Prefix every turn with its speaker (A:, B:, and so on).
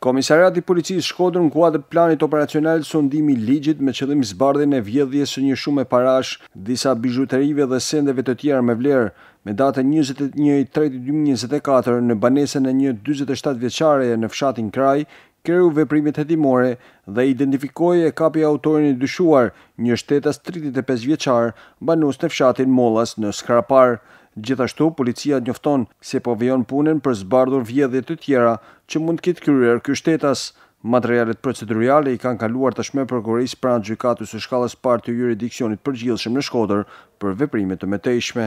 A: Komisariati i Policisë Shkodër në kuadër të planit operacional Sundimi i Ligjit me qëllim zbardhjen e vjedhjes së një shume parash, disa bizhuterive dhe sendeve të tjera me vlerë, me datën njëzet e një i treti dy mijë e njëzet e katër në banesën e një dyzet e shtatë vjeçareje në fshatin Krajn, Kreu veprimet hetimore dhe identifikoi e kapi autorin e dyshuar, një shtetas tridhjetë e pesë vjeçar, banues në fshatin Mollas në Skrapar. Gjithashtu, policia njofton se po vijon punën për zbardhur vjedhje të tjera që mund të ketë kryer ky shtetas. Materialet procedurale i kanë kaluar tashmë prokurorisë pranë Gjykatës së Shkallës Parë të Juridiksionit Përgjithshëm në Shkodër për veprime të mëtejshme.